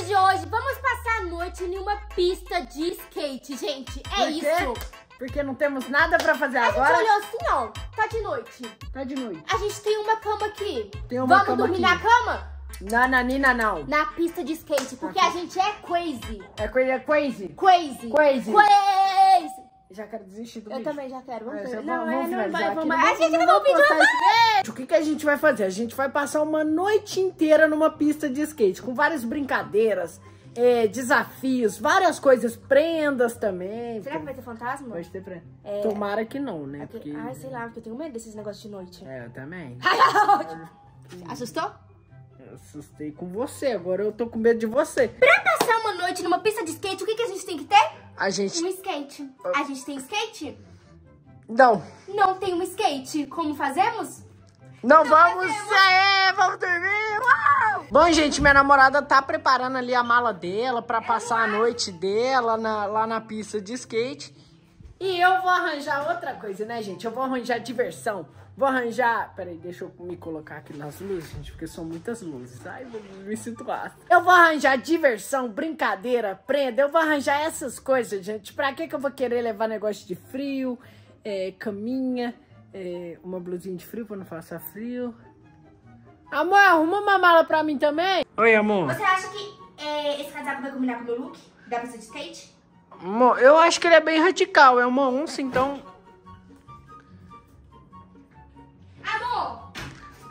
vídeo de hoje, vamos passar a noite em uma pista de skate, gente. É Por isso. Porque não temos nada pra fazer A gente agora. olhou assim, ó, tá de noite. Tá de noite. A gente tem uma cama aqui. Tem uma vamos cama dormir aqui. na cama? Nananina não. Na pista de skate, porque a gente é crazy. É coisa crazy. Crazy. Crazy. Crazy. Já quero desistir do Eu vídeo. também já quero. Vamos É, ver. já Não, vamos é, não vai, vamos. A gente não vai pedir. O que, que a gente vai fazer? A gente vai passar uma noite inteira numa pista de skate, com várias brincadeiras, é, desafios, várias coisas, prendas também. Será que vai ter fantasma? Vai ter prenda. É. Tomara que não, né? Porque- Porque... Ai, sei lá, porque eu tenho medo desses negócios de noite. É, eu também. Assustou? Eu assustei com você, agora eu tô com medo de você. Pra passar uma noite numa pista de skate, o que, que a gente tem que ter? A gente... Um skate. A gente tem skate? Não, Não tem um skate. Como fazemos? não Então vamos... fazemos. É, vamos dormir! Uau! Bom, gente, minha namorada tá preparando ali a mala dela pra passar a noite dela na- lá na pista de skate. E eu vou arranjar outra coisa, né, gente? Eu vou arranjar diversão. Vou arranjar... Peraí, deixa eu me colocar aqui nas luzes, gente, porque são muitas luzes. Ai, eu me sinto ácido. Eu vou arranjar diversão, brincadeira, prenda. Eu vou arranjar essas coisas, gente. Pra que que eu vou querer levar negócio de frio, é, caminha, é, uma blusinha de frio pra não passar frio? Amor, arruma uma mala pra mim também. Oi, amor. Você acha que é, esse casaco vai combinar com o meu look? Da pista de skate? Amor, eu acho que ele é bem radical. É uma onça, então...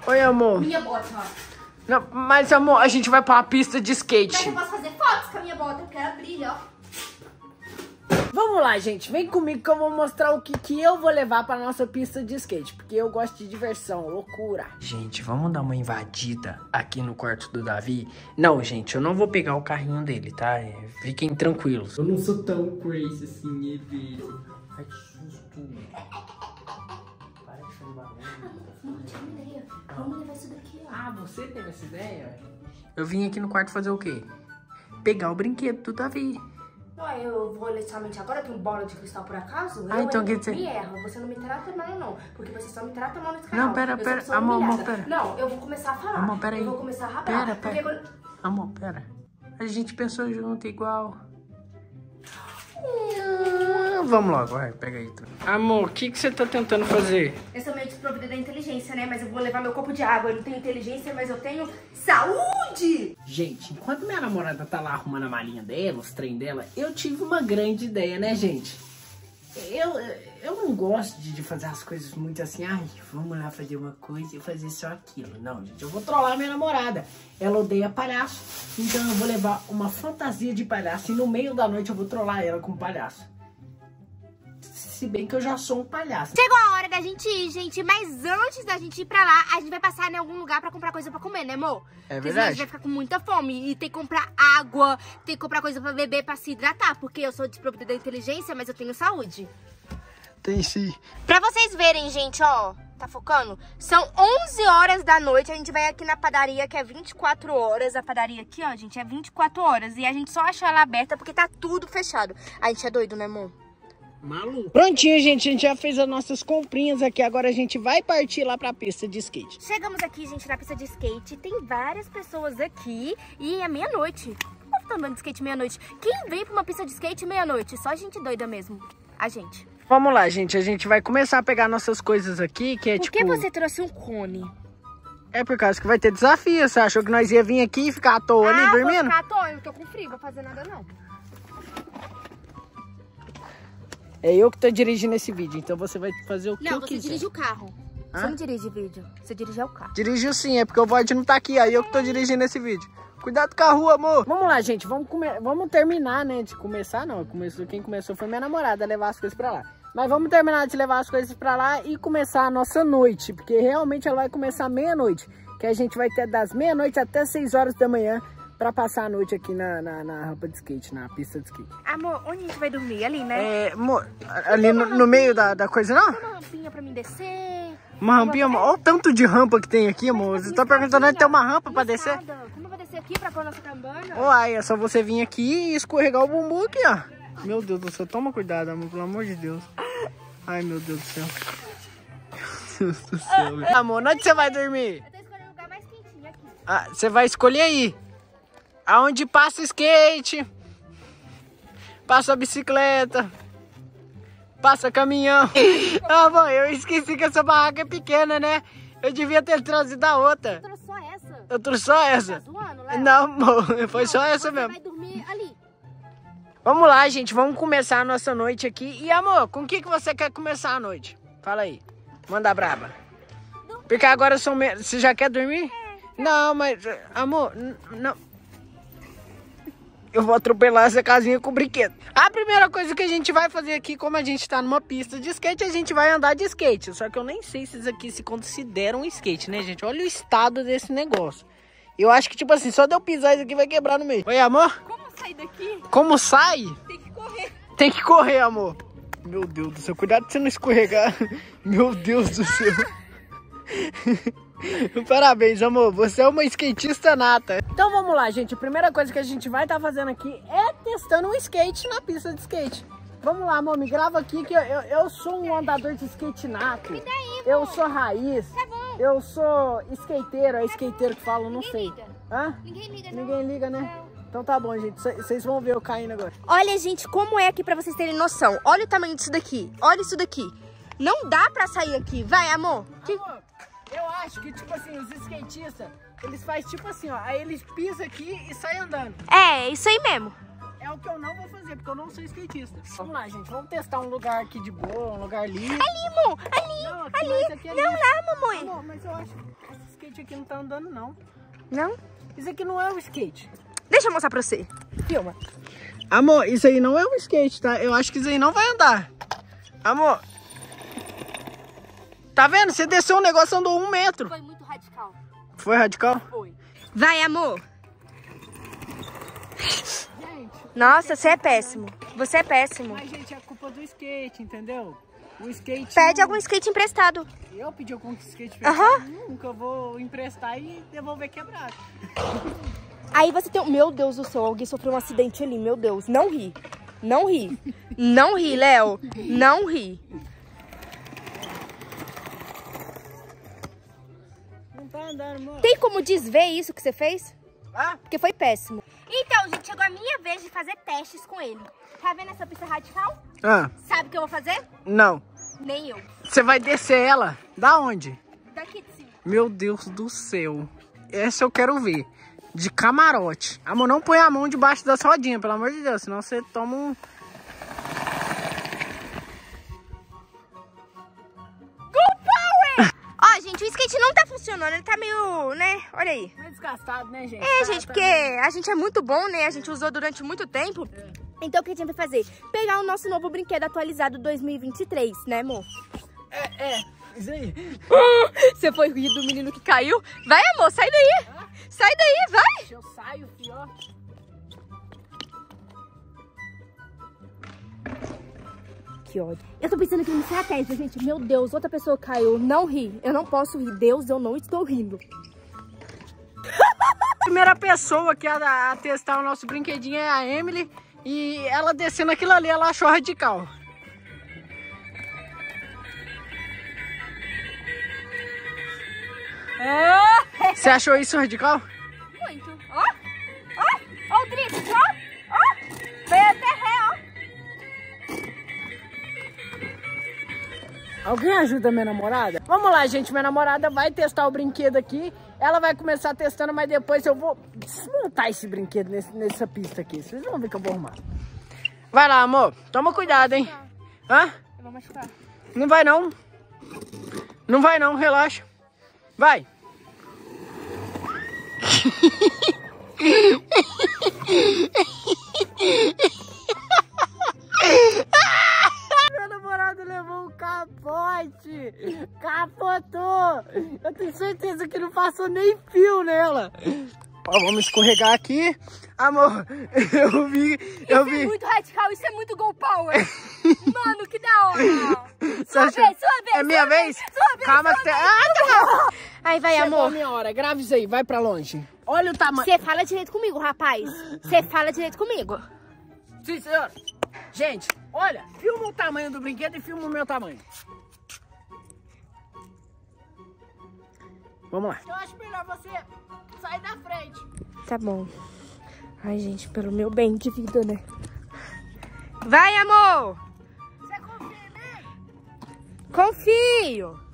Oi, amor. Minha bota, ó. Não, mas, amor, a gente vai pra uma pista de Mas skate. eu posso fazer fotos com a minha bota, porque ela brilha, ó. Vamos lá, gente. Vem comigo que eu vou mostrar o que, que eu vou levar pra nossa pista de skate. Porque eu gosto de diversão, loucura. Gente, vamos dar uma invadida aqui no quarto do Davi? Não, gente, eu não vou pegar o carrinho dele, tá? É, Fiquem tranquilos. Eu não sou tão crazy assim, é. Ai, que susto. Não, tinha uma ideia. Vamos levar isso daqui, ó. Ah, você teve essa ideia? Eu vim aqui no quarto fazer o quê? Pegar o brinquedo do Davi. Ué, eu vou ler somente agora, tenho bola de cristal por acaso? Ah, eu então quer dizer- me erro, você não me trata mal, não. Porque você só me trata mal nesse canal. Não, pera, pera, amor, amor, pera. Não, eu vou começar a falar. Amor, pera aí. Eu vou começar a rabar. Pera, Porque pera. quando... Amor, pera. A gente pensou junto igual. Ah, Vamos logo, vai, pega aí. tu. Amor, o que, que você tá tentando fazer? Eu sou meio desprovida da inteligência, né? Mas eu vou levar meu copo de água. Eu não tenho inteligência, mas eu tenho saúde! Gente, enquanto minha namorada tá lá arrumando a malinha dela, os trem dela, eu tive uma grande ideia, né, gente? Eu, eu não gosto de, de fazer as coisas muito assim, ai, vamos lá fazer uma coisa e fazer só aquilo. Não, gente, eu vou trollar minha namorada. Ela odeia palhaço, então eu vou levar uma fantasia de palhaço e no meio da noite eu vou trollar ela com palhaço. Se bem que eu já sou um palhaço. Chegou a hora da gente ir, gente. Mas antes da gente ir pra lá, a gente vai passar em algum lugar pra comprar coisa pra comer, né, amor? É Porque senão a verdade. gente vai ficar com muita fome. E tem que comprar água, tem que comprar coisa pra beber, pra se hidratar. Porque eu sou desprovida da inteligência, mas eu tenho saúde. Tem sim. Pra vocês verem, gente, ó. Tá focando? São 11 horas da noite. A gente vai aqui na padaria, que é 24 horas. A padaria aqui, ó, gente, é 24 horas. E a gente só acha ela aberta porque tá tudo fechado. A gente é doido, né, amor? Maluco. Prontinho, gente. A gente já fez as nossas comprinhas aqui. Agora a gente vai partir lá pra pista de skate. Chegamos aqui, gente, na pista de skate. Tem várias pessoas aqui e é meia-noite. Como tá andando de skate meia-noite? Quem vem pra uma pista de skate meia-noite? Só gente doida mesmo. A gente. Vamos lá, gente. A gente vai começar a pegar nossas coisas aqui, que é Por tipo... que você trouxe um cone? É por causa que vai ter desafio. Você achou que nós ia vir aqui e ficar à toa ali ah, vou dormindo? ficar à toa. Eu não tô com frio, vou fazer nada não. É eu que tô dirigindo esse vídeo, então você vai fazer o que Não, eu você quiser. dirige o carro. Você Hã? não dirige vídeo. Você dirige o carro. Dirigiu sim, é porque o VOD não tá aqui, aí eu que tô dirigindo esse vídeo. Cuidado com a rua, amor. Vamos lá, gente, vamos, come- vamos terminar, né, de começar, não, começou, quem começou foi minha namorada a levar as coisas pra lá. Mas vamos terminar de levar as coisas pra lá e começar a nossa noite, porque realmente ela vai começar meia-noite, que a gente vai ter das meia-noite até 6 horas da manhã pra passar a noite aqui na, na, na rampa de skate, na pista de skate. Amor, onde a gente vai dormir? Ali, né? É, amor, ali no, no meio da, da coisa, não? Uma rampinha pra mim descer. Uma rampinha, amor. Olha o tanto de rampa que tem aqui, amor. Você tá perguntando onde tem uma rampa pra descer? Como eu vou descer aqui pra pôr nossa cabana? Uai, é só você vir aqui e escorregar o bumbum aqui, ó. Meu Deus do céu, toma cuidado, amor, pelo amor de Deus. Ai, meu Deus do céu. Meu Deus do céu. velho. Amor, onde você vai dormir? Eu tô escolhendo um lugar mais quentinho aqui. Ah, você vai escolher aí. Aonde passa skate, passa bicicleta, passa caminhão. ah, bom, eu esqueci que essa barraca é pequena, né? Eu devia ter trazido a outra. Eu trouxe só essa. Eu trouxe só essa. Tá zoando, Léo? Não, amor, foi só Não, essa você mesmo. vai dormir ali. Vamos lá, gente, vamos começar a nossa noite aqui. E amor, com o que, que você quer começar a noite? Fala aí. Manda braba. Porque agora são. Me... Você já quer dormir? Não, mas. Amor, não. Eu vou atropelar essa casinha com brinquedo. A primeira coisa que a gente vai fazer aqui, como a gente tá numa pista de skate, a gente vai andar de skate. Só que eu nem sei se isso aqui se considera um skate, né, gente? Olha o estado desse negócio. Eu acho que, tipo assim, só de eu pisar isso aqui vai quebrar no meio. Oi, amor? Como sair daqui? Como sai? Tem que correr. Tem que correr, amor. Meu Deus do céu, cuidado de você não escorregar. Meu Deus do céu. Parabéns, amor. Você é uma skatista nata. Então vamos lá, gente. A primeira coisa que a gente vai estar fazendo aqui é testando um skate na pista de skate. Vamos lá, amor. Me grava aqui que eu, eu, eu sou um andador de skate nato. daí, eu sou raiz. Tá bom. Eu sou skateiro. É skateiro que fala, não sei. liga. Hã? Ninguém liga, não. Ninguém liga, né? Então tá bom, gente. Vocês vão ver eu caindo agora. Olha, gente, como é aqui pra vocês terem noção. Olha o tamanho disso daqui. Olha isso daqui. Não dá pra sair aqui. Vai, amor. Que- Amor, eu acho que, tipo assim, os skatistas, eles fazem tipo assim, ó. Aí eles pisam aqui e saem andando. É, isso aí mesmo. É o que eu não vou fazer, porque eu não sou skatista. Vamos lá, gente. Vamos testar um lugar aqui de boa, um lugar livre. Ali, amor. Ali, Não, aqui, ali. é não lá, mamãe. Amor, mas eu acho que esse skate aqui não tá andando, não. Não? Isso aqui não é um skate. Deixa eu mostrar pra você. Filma. Amor, isso aí não é um skate, tá? Eu acho que isso aí não vai andar. Amor. Tá vendo? Você desceu um negócio andou um metro. Foi muito radical. Foi radical? Foi. Vai, amor. Gente, Nossa, você é péssimo. Você é péssimo. mas gente, é culpa do skate, entendeu? O skate. Pede algum skate emprestado. Eu pedi algum skate Aham. nunca vou emprestar e devolver quebrado. Aí você tem. um- Meu Deus do céu, alguém sofreu um acidente ali. Meu Deus. Não ri. Não ri. Não ri, Léo. Não ri. Não tá andando, mano. Tem como desver isso que você fez? Ah, Porque foi péssimo. Então, gente, chegou a minha vez de fazer testes com ele. Tá vendo essa pista radical? ah, Sabe o que eu vou fazer? não. Nem eu. Você vai descer ela? Da onde? Daqui de cima. Meu Deus do céu. Essa eu quero ver. De camarote. Amor, não põe a mão debaixo das rodinhas, pelo amor de Deus. Senão você toma um... funcionando. Ele tá meio, né? Olha aí. Meio desgastado, né, gente? É, Tá- gente, tá porque meio- a gente é muito bom, né? A gente usou durante muito tempo. Então, o que a gente vai fazer? Pegar o nosso novo brinquedo atualizado 2023, né, amor? É, é. Isso aí. Você foi rir do menino que caiu? Vai, amor, sai daí. Sai daí, vai. Eu saio, filho, Que ódio. Eu tô pensando aqui numa estratégia, gente. Meu Deus, outra pessoa caiu. Não ri. Eu não posso rir. Deus, eu não estou rindo. primeira pessoa que a, a testar o nosso brinquedinho é a Emily. E ela descendo aquilo ali, ela achou radical. Você achou isso radical? Muito. Ó, ó, ó o drift, ó. Alguém ajuda minha namorada? Vamos lá, gente. Minha namorada vai testar o brinquedo aqui. Ela vai começar testando, mas depois eu vou desmontar esse brinquedo nesse- nessa pista aqui. Vocês vão ver que eu vou arrumar. Vai lá, amor. Toma cuidado, hein? Hã? Eu vou machucar. Não vai não. Não vai não, relaxa. Vai. Meu namorado levou um capote. Capotou. Eu tenho certeza que não passou nem fio nela. Ó, vamos escorregar aqui. Amor, eu vi, eu Isso é vi. muito radical, isso é muito Go Power. Mano, que da hora. Sua vez, sua vez, É minha sua vez? sua vez, Calma sua que você... vez. Ah, tá bom. Aí vai, Chegou a amor. minha hora. Grave isso aí, vai pra longe. Olha o tamanho. Você fala direito comigo, rapaz. Você fala direito comigo. Sim, senhor. Gente, olha, filma o tamanho do brinquedo e filma o meu tamanho. Vamos lá. Eu acho melhor você sair da frente. Tá bom. Ai, gente, pelo meu bem de vida, né? Vai, amor! Você confia em mim? Confio!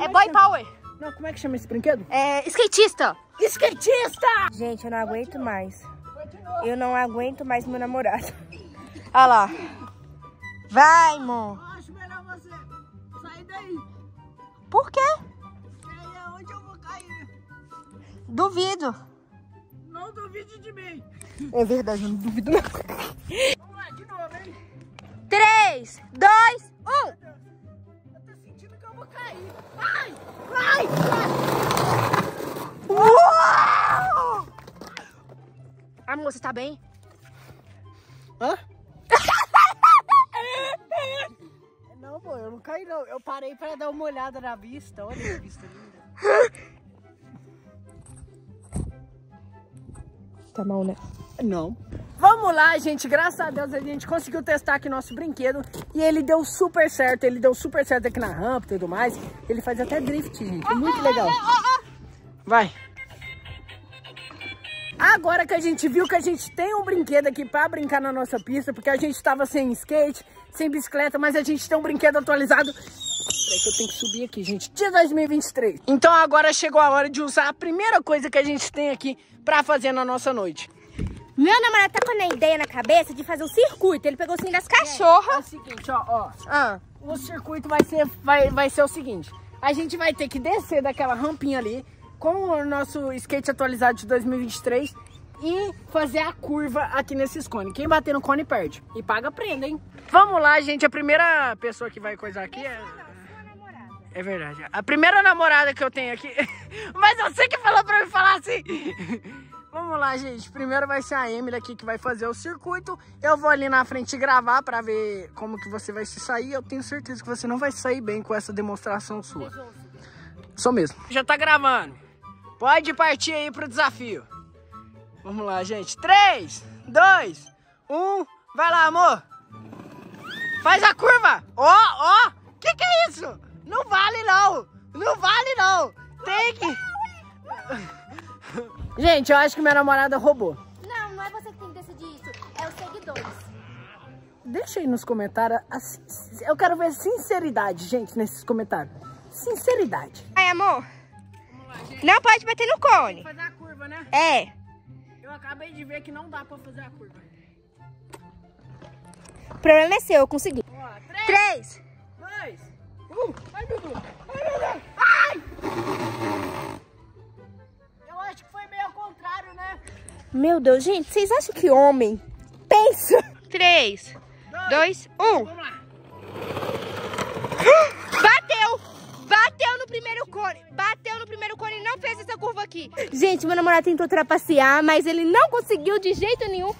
É... É boy chama? power. Não, como é que chama esse brinquedo? É skatista. Skatista! Gente, eu não aguento mais. Eu não aguento mais meu namorado. Olha lá. Vai, amor. Eu acho melhor você sair daí. Por quê? Que aí é onde eu vou cair. Duvido. Não duvide de mim. É verdade, eu não duvido não. Vamos lá, de novo, hein? 3, 2, você tá bem? Hã? Não, pô, eu não caí não. Eu parei pra dar uma olhada na vista. Olha que vista linda. Tá mal, né? Não. Vamos lá, gente. Graças a Deus a gente conseguiu testar aqui nosso brinquedo e ele deu super certo. Ele deu super certo aqui na rampa e tudo mais. Ele faz até drift, gente. É muito legal. Vai. Agora que a gente viu que a gente tem um brinquedo aqui pra brincar na nossa pista, porque a gente tava sem skate, sem bicicleta, mas a gente tem um brinquedo atualizado. Peraí que eu tenho que subir aqui, gente. De 2023. Então agora chegou a hora de usar a primeira coisa que a gente tem aqui pra fazer na nossa noite. Meu namorado tá com a ideia na cabeça de fazer um circuito. Ele pegou o cinto das É o cachorras. seguinte, ó, ó. Ah, O circuito vai ser, vai, vai ser o seguinte. A gente vai ter que descer daquela rampinha ali com o nosso skate atualizado de 2023 e fazer a curva aqui nesses cones. Quem bater no cone perde. E paga prenda, hein? Vamos lá, gente. A primeira pessoa que vai coisar aqui é... É verdade. A primeira namorada que eu tenho aqui... Mas você que falou pra me falar assim... Vamos lá, gente. Primeiro vai ser a Emily aqui que vai fazer o circuito. Eu vou ali na frente gravar pra ver como que você vai se sair. Eu tenho certeza que você não vai sair bem com essa demonstração sua. Sou mesmo. Já tá gravando. Pode partir aí pro desafio. Vamos lá, gente. 3, 2, 1. Vai lá, amor. Faz a curva. Ó, ó. Que que é isso? Não vale, não. Não vale, não. Tem que... Gente, eu acho que minha namorada roubou. Não, não é você que tem que decidir isso. É os seguidores. Deixa aí nos comentários. Eu quero ver sinceridade, gente, nesses comentários. Sinceridade. Ai, amor. Não pode bater no cone. Fazer a curva, né? É. Eu acabei de ver que não dá pra fazer a curva. O problema é seu, eu consegui. Ó, três, 3. dois, um. Ai, meu Deus. Ai, meu Deus. Ai! Eu acho que foi meio ao contrário, né? Meu Deus, gente, vocês acham que homem pensa? 3, 2, 1. Vamos lá. Bateu! No primeiro cone! Bateu no primeiro cone e não fez essa curva aqui. Gente, meu namorado tentou trapacear, mas ele não conseguiu de jeito nenhum.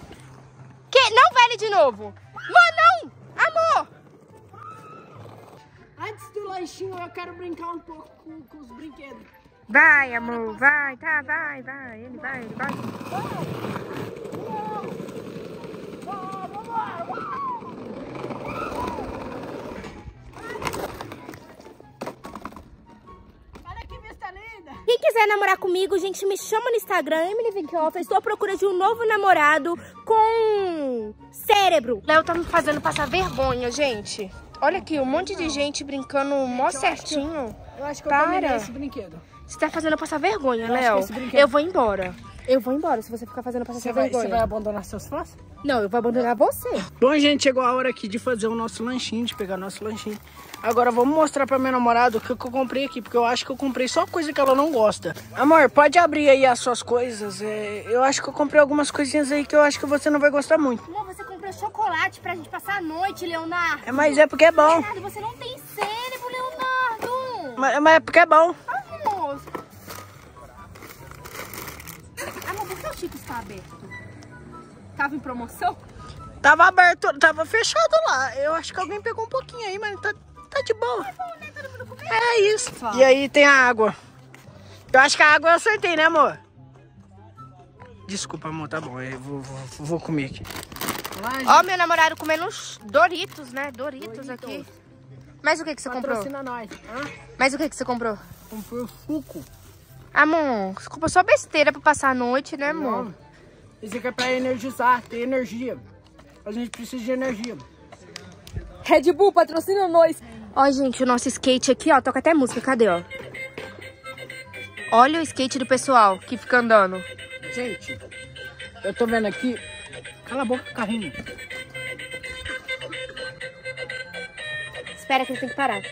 Que? Não vale de novo! Amor, não! Amor! Antes do lanchinho, eu quero brincar um pouco com, com os brinquedos. Vai, amor, vai, tá, vai, vai. Ele vai, ele vai. Olha namorar comigo, gente, me chama no Instagram, Emily Vinkoff. Estou à procura de um novo namorado com cérebro. Léo tá me fazendo passar vergonha, gente. Olha aqui, um monte de gente brincando mó certinho. Eu acho que eu Para. dominei esse brinquedo. Você tá fazendo eu passar vergonha, Eu acho Léo. que Eu vou embora. Eu vou embora se você ficar fazendo eu passar Você essa vai, vergonha. você vai abandonar seus fãs? Não, eu vou abandonar você. Bom, gente, chegou a hora aqui de fazer o nosso lanchinho, de pegar nosso lanchinho. Agora vamos mostrar pra minha namorada o que, eu comprei aqui, porque eu acho que eu comprei só coisa que ela não gosta. Amor, pode abrir aí as suas coisas. é, eu acho que eu comprei algumas coisinhas aí que eu acho que você não vai gostar muito. Amor, você comprou chocolate pra gente passar a noite, Leonardo. É, mas é porque é bom. Leonardo, você não tem cérebro, Leonardo. Mas, mas é porque é bom. Amor. Amor, por que o Chico está aberto? Tava em promoção? Tava aberto, tava fechado lá. Eu acho que alguém pegou um pouquinho aí, mas tá, tá de boa. É isso. E aí tem a água. Eu acho que a água eu acertei, né, amor? Desculpa, amor, tá bom. Eu vou, vou, vou comer aqui. Ó, meu namorado comendo uns Doritos, né? Doritos, aqui. Mas o que que você comprou? Nós. Hã? Mas o que que você comprou? Comprei o suco. Amor, você comprou só besteira pra passar a noite, né, amor? Não. Isso aqui é pra energizar, ter energia. A gente precisa de energia. Red Bull patrocina nós. Ó, gente, o nosso skate aqui, ó, toca até música. Cadê, ó? Olha o skate do pessoal que fica andando. Gente, eu tô vendo aqui. Cala a boca, carrinho. Espera que ele tem que parar.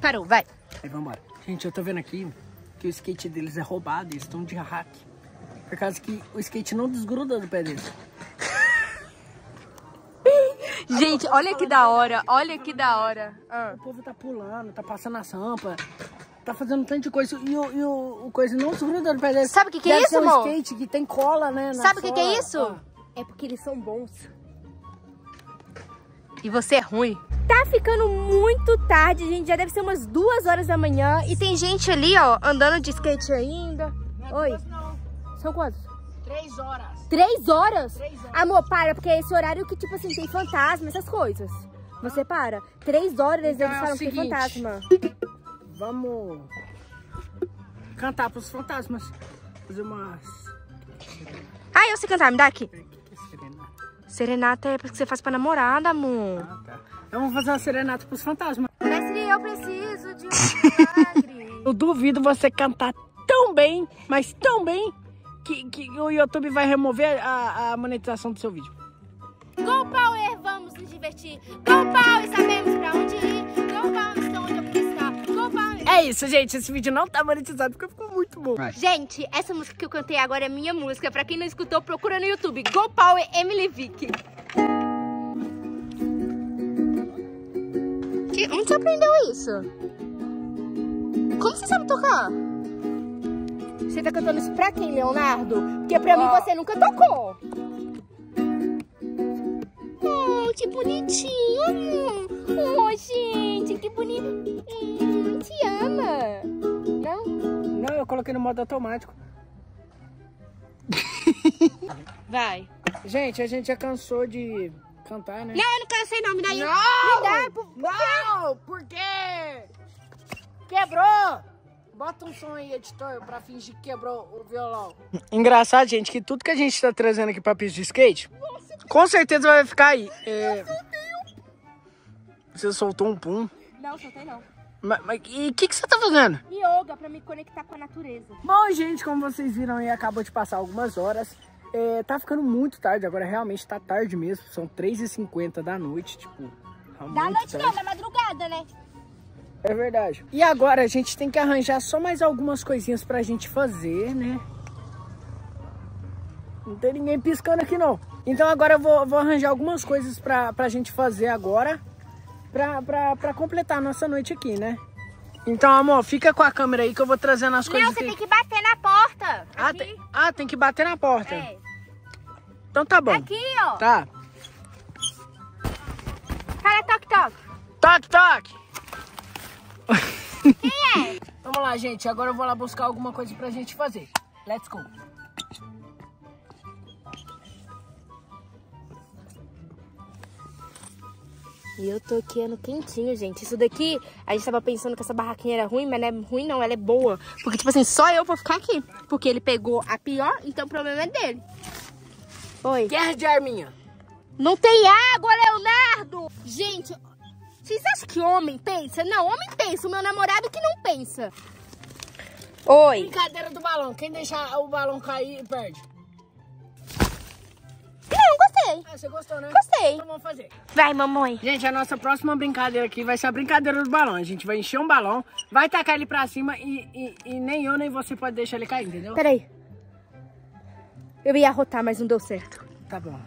Parou, vai. Aí, vambora. Gente, eu tô vendo aqui que o skate deles é roubado. Eles estão de hack. Por causa que o skate não desgruda do pé deles. Gente, olha que da hora. Olha que da hora. Ah. O povo tá pulando, tá passando a sampa, tá fazendo tanto de coisa. E o, e o, o coisa não desgruda do pé deles. Sabe o que que é Deve isso, ser um amor? skate que tem cola, né? na Sabe o que, que é isso? Ah. É porque eles são bons. E você é ruim. Tá ficando muito tarde, gente. Já deve ser umas duas horas da manhã. E tem gente ali, ó, andando de skate ainda. Oi. São quantos? Três horas. Três horas? Três horas. Amor, para, porque é esse horário que, tipo assim, tem fantasma, essas coisas. Você para. Três horas eles Então é falam que tem fantasma. Vamos cantar pros fantasmas. Fazer umas. Ah, eu sei cantar, me dá aqui. O serenata? É porque você faz pra namorada, amor. Ah, tá. Então vamos fazer uma serenata pros fantasmas. Mestre, eu preciso de um milagre. Eu duvido você cantar tão bem, mas tão bem, que, que o YouTube vai remover a, a monetização do seu vídeo. Go Power, vamos nos divertir. Go Power, sabemos pra onde ir. Go Power, estou onde eu É isso, gente. Esse vídeo não tá monetizado porque ficou muito bom. Gente, essa música que eu cantei agora é minha música. Pra quem não escutou, procura no YouTube. Go Power, Emily Vick. Que, onde você aprendeu isso? Como você sabe tocar? Você tá cantando isso pra quem, Leonardo? Porque pra mim você nunca tocou. Oh, que bonitinho. Oh, gente, que bonito. Hum, te ama. Não? Não, eu coloquei no modo automático. Vai. Gente, a gente já cansou de cantar, né? Não, eu não cansei não, me dá aí. Não! Me dá, por... Não! Por quê? Quebrou! Bota um som aí, editor, pra fingir que quebrou o violão. Engraçado, gente, que tudo que a gente tá trazendo aqui pra pista de skate, com certeza vai ficar aí. É... Você soltou um pum. Não, soltei não. Mas, mas- e o que, que você tá fazendo? Yoga pra me conectar com a natureza. Bom, gente, como vocês viram aí, acabou de passar algumas horas. É, tá ficando muito tarde, agora realmente tá tarde mesmo. São 3h50 da noite, tipo. tá Da noite tarde. não, da madrugada, né? É verdade. E agora a gente tem que arranjar só mais algumas coisinhas pra gente fazer, né? Não tem ninguém piscando aqui não. Então agora eu vou, vou arranjar algumas coisas pra, pra gente fazer agora. Pra, pra, pra completar a nossa noite aqui, né? Então, amor, fica com a câmera aí que eu vou trazendo as coisas Não, você tem que bater na porta. Ah, tem... ah, tem que bater na porta. É. Então tá bom. Aqui, ó. Tá. Cara, toque, toque. Toque, toque. Quem é? Vamos lá, gente. Agora eu vou lá buscar alguma coisa pra gente fazer. Let's go. E eu tô aqui no quentinho, gente. Isso daqui, a gente tava pensando que essa barraquinha era ruim, mas não é ruim não, ela é boa. Porque, tipo assim, só eu vou ficar aqui. Porque ele pegou a pior, então o problema é dele. Oi. Guerra de arminha. Não tem água, Leonardo! Gente, vocês acham que homem pensa? Não, homem pensa. O meu namorado que não pensa. Oi. Brincadeira do balão. Quem deixar o balão cair, perde. Gostei. Ah, você gostou, né? Gostei. Então vamos fazer. Vai, mamãe. Gente, a nossa próxima brincadeira aqui vai ser a brincadeira do balão. A gente vai encher um balão, vai tacar ele pra cima e, e, e nem eu nem você pode deixar ele cair, entendeu? Peraí. Eu ia arrotar, mas não deu certo. Tá bom.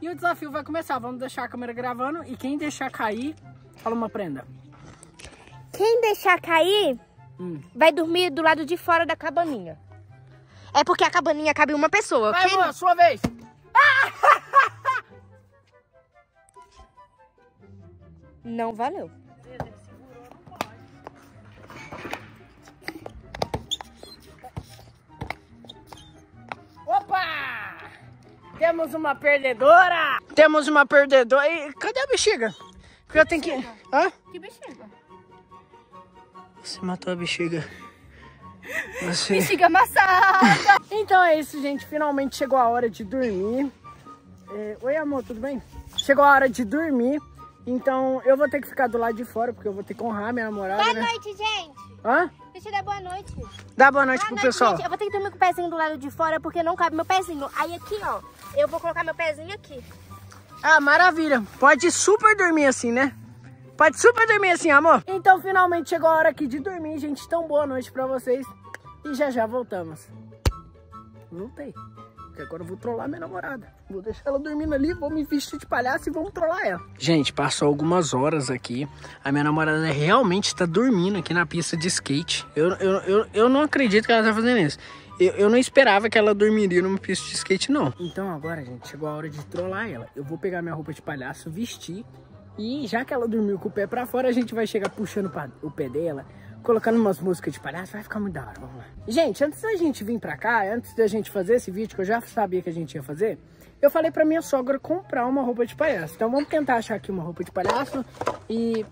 E o desafio vai começar. Vamos deixar a câmera gravando e quem deixar cair, fala uma prenda. Quem deixar cair, Hum. vai dormir do lado de fora da cabaninha. É porque a cabaninha cabe uma pessoa. Vai, Quem- amor, sua vez. Não valeu. Opa! Temos uma perdedora! Temos uma perdedora. E cadê a bexiga? Porque eu tenho que. Hã? Que bexiga. Você matou a bexiga. Você. Bexiga amassada. Então é isso, gente. Finalmente chegou a hora de dormir. É, Oi, amor, tudo bem? Chegou a hora de dormir. Então eu vou ter que ficar do lado de fora, porque eu vou ter que honrar minha namorada, Boa né? noite, gente. Hã? Deixa eu dar boa noite. Dá boa noite Boa pro noite, pessoal. gente. Eu vou ter que dormir com o pezinho do lado de fora porque não cabe meu pezinho. Aí aqui, ó, eu vou colocar meu pezinho aqui. Ah, maravilha. Pode super dormir assim, né? Pode super dormir assim, amor. Então, finalmente chegou a hora aqui de dormir, gente. Então, boa noite pra vocês. E já já voltamos. Voltei. Porque agora eu vou trollar minha namorada. Vou deixar ela dormindo ali, vou me vestir de palhaço e vamos trollar ela. Gente, passou algumas horas aqui. A minha namorada realmente está dormindo aqui na pista de skate. Eu, eu, eu, eu não acredito que ela tá fazendo isso. Eu, eu não esperava que ela dormiria numa pista de skate, não. Então agora, gente, chegou a hora de trollar ela. Eu vou pegar minha roupa de palhaço, vestir. E já que ela dormiu com o pé pra fora, a gente vai chegar puxando o pé dela, colocando umas músicas de palhaço. Vai ficar muito da hora, vamos lá. Gente, antes da gente vir pra cá, antes da gente fazer esse vídeo, que eu já sabia que a gente ia fazer, eu falei pra minha sogra comprar uma roupa de palhaço. Então vamos tentar achar aqui uma roupa de palhaço e...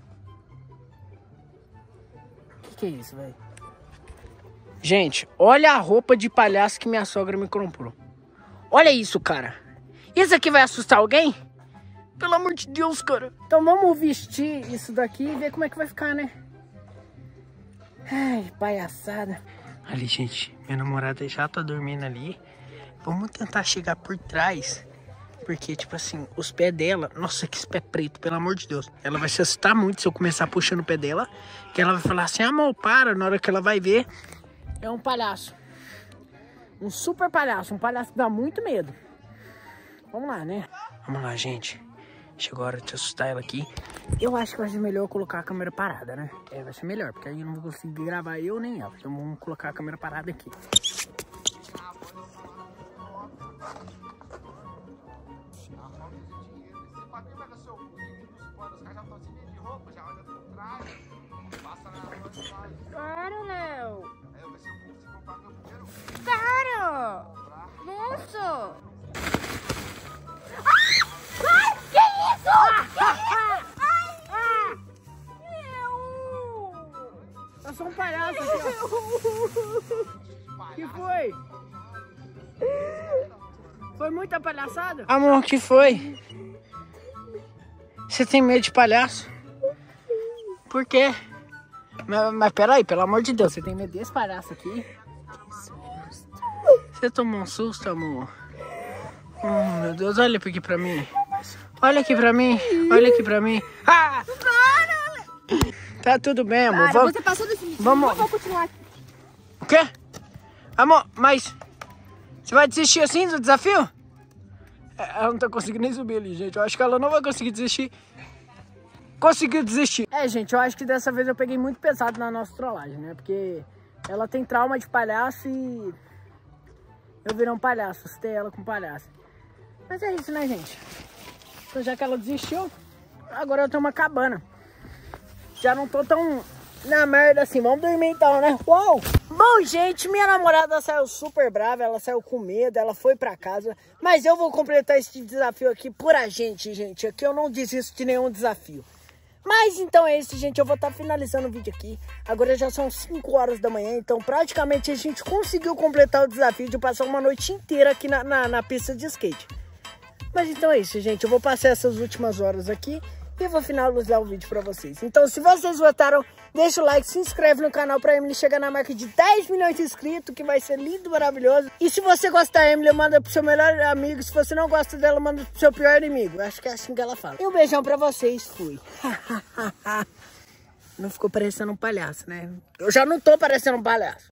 O que, que é isso, velho? Gente, olha a roupa de palhaço que minha sogra me comprou. Olha isso, cara. Isso aqui vai assustar alguém? Pelo amor de Deus, cara. Então vamos vestir isso daqui e ver como é que vai ficar, né? Ai, palhaçada. Ali, gente, minha namorada já tá dormindo ali. Vamos tentar chegar por trás. Porque, tipo assim, os pés dela... Nossa, que pé preto, pelo amor de Deus. Ela vai se assustar muito se eu começar puxando o pé dela. Que ela vai falar assim, amor, para. Na hora que ela vai ver... É um palhaço. Um super palhaço. Um palhaço que dá muito medo. Vamos lá, né? Vamos lá, gente. Chegou a hora de assustar ela aqui. Eu acho que vai ser melhor eu colocar a câmera parada, né? É, vai ser melhor, porque aí eu não vou conseguir gravar eu nem ela. Então vamos colocar a câmera parada aqui. Claro, Léo. Cara! Nossa! Eu sou um palhaço aqui, ó. que foi? Foi muita palhaçada? Amor, que foi? Você tem medo de palhaço? Por quê? Mas, mas peraí, pelo amor de Deus, você tem medo desse palhaço aqui? Você tomou um susto, amor? Oh, meu Deus, olha aqui pra mim. Olha aqui pra mim, olha aqui pra mim. Ah! Tá tudo bem, amor. Cara, Vamos... você passou desse limite. vamos- Não vou continuar aqui. O quê? Amor, mas você vai desistir assim do desafio? É, Ela não tá conseguindo nem subir ali, gente. Eu acho que ela não vai conseguir desistir. Conseguiu desistir. É, gente, eu acho que dessa vez eu peguei muito pesado na nossa trollagem, né? Porque ela tem trauma de palhaço e eu virei um palhaço, assustei ela com palhaço. Mas é isso, né, gente? Então já que ela desistiu, agora eu tenho uma cabana já não tô tão na merda assim. Vamos dormir então, né? Uau! Bom, gente, minha namorada saiu super brava, ela saiu com medo, ela foi pra casa. Mas eu vou completar esse desafio aqui por a gente, gente. Aqui eu não desisto de nenhum desafio. Mas então é isso, gente. Eu vou estar finalizando o vídeo aqui. Agora já são 5 horas da manhã, então praticamente a gente conseguiu completar o desafio de passar uma noite inteira aqui na, na, na pista de skate. Mas então é isso, gente. Eu vou passar essas últimas horas aqui e vou finalizar o vídeo pra vocês. Então, se vocês votaram, deixa o like, se inscreve no canal pra Emily chegar na marca de 10 milhões de inscritos, que vai ser lindo, maravilhoso. E se você gosta da Emily, manda pro seu melhor amigo. Se você não gosta dela, manda pro seu pior inimigo. Acho que é assim que ela fala. E um beijão pra vocês. Fui. não ficou parecendo um palhaço, né? Eu já não tô parecendo um palhaço.